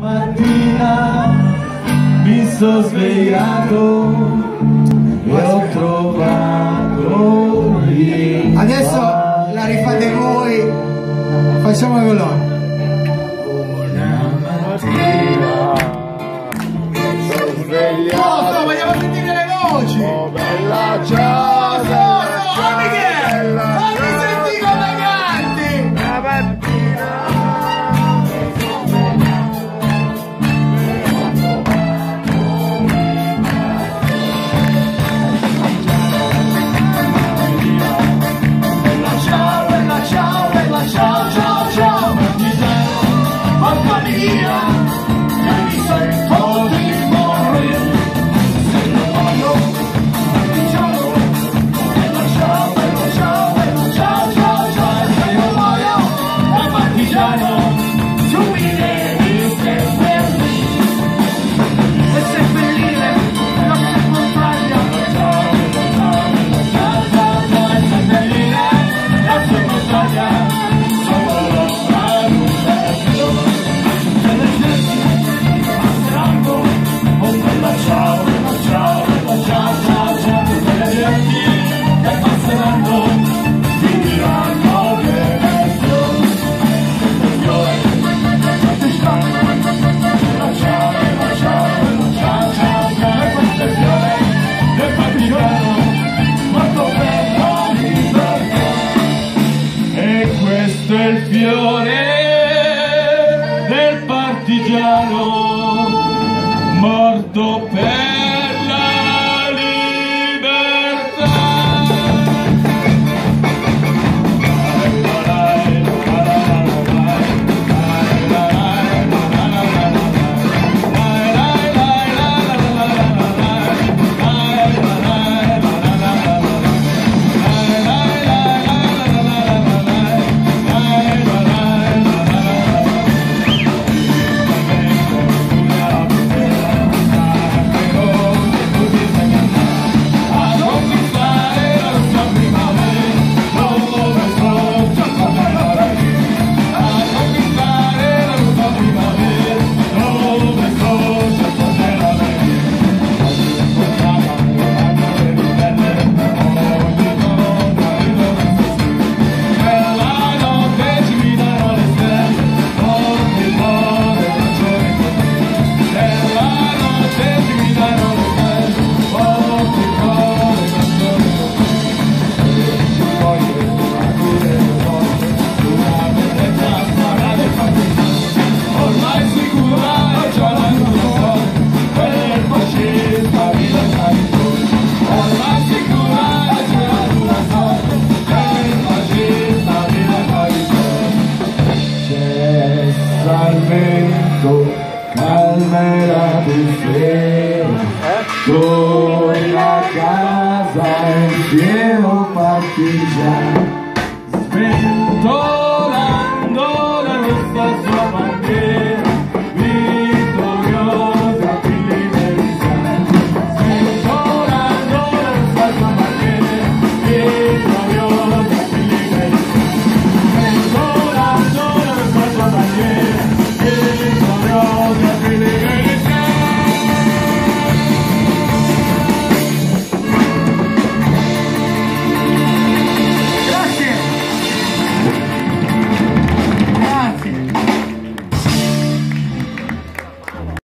Mattina mi sono svegliato e ho trovato Adesso la rifate voi, facciamolo. fiore del partigiano morto per полной радости. Твой наказан, сел под печать.